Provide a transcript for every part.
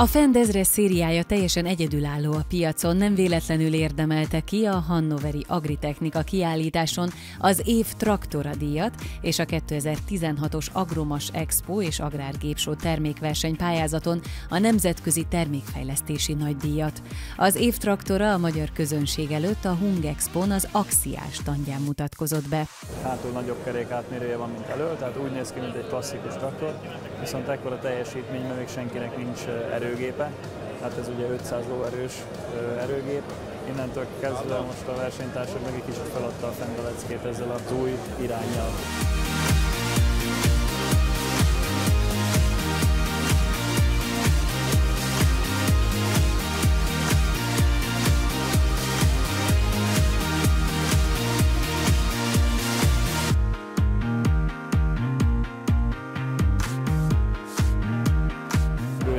A Fendezre szériája teljesen egyedülálló a piacon, nem véletlenül érdemelte ki a Hannoveri Agritechnika kiállításon az év traktora díjat és a 2016-os Agromas Expo és Agrárgépsó termékverseny pályázaton a Nemzetközi Termékfejlesztési Nagydíjat. Az év traktora a magyar közönség előtt a Hung Expon az Axiás standján mutatkozott be. Hátul nagyobb kerék átmérője van, mint elő, tehát úgy néz ki, mint egy klasszikus traktor, viszont ekkora teljesítményben még senkinek nincs erőgépe, hát ez ugye 500 lóerős erőgép. Innentől kezdve most a versenytársak meg egy kicsit feladta a fendeleckét ezzel az új irányjal.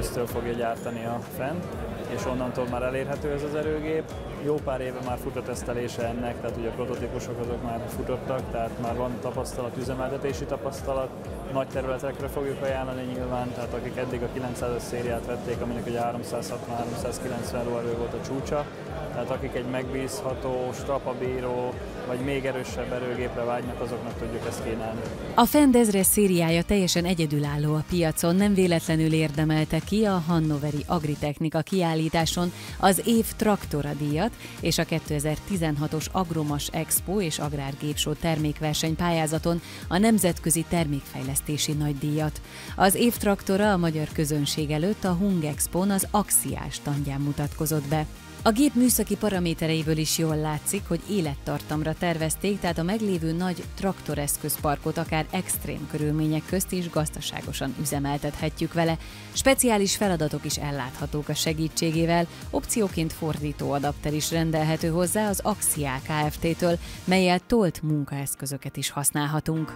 Ősztől fogja gyártani a fent, és onnantól már elérhető ez az erőgép. Jó pár éve már fut tesztelése ennek, tehát ugye a prototípusok azok már futottak, tehát már van tapasztalat, üzemeltetési tapasztalat, nagy területekre fogjuk ajánlani nyilván, tehát akik eddig a 900-as szériát vették, aminek ugye 360-390 lóerő volt a csúcsa, tehát akik egy megbízható, strapabíró vagy még erősebb erőgépre vágynak, azoknak tudjuk ezt kínálni. A Fendezre szériája teljesen egyedülálló a piacon, nem véletlenül érdemelte ki a Hannoveri Agritechnika kiállításon az év traktora díjat és a 2016-os Agromas Expo és Agrárgépsó termékverseny pályázaton a Nemzetközi Termékfejlesztési Nagydíjat. Az év traktora a magyar közönség előtt a Hung Expon az Axiás standján mutatkozott be. A gép műszaki paramétereiből is jól látszik, hogy élettartamra tervezték, tehát a meglévő nagy traktoreszközparkot akár extrém körülmények közt is gazdaságosan üzemeltethetjük vele. Speciális feladatok is elláthatók a segítségével, opcióként fordító adapter is rendelhető hozzá az Axial Kft-től, melyel tolt munkaeszközöket is használhatunk.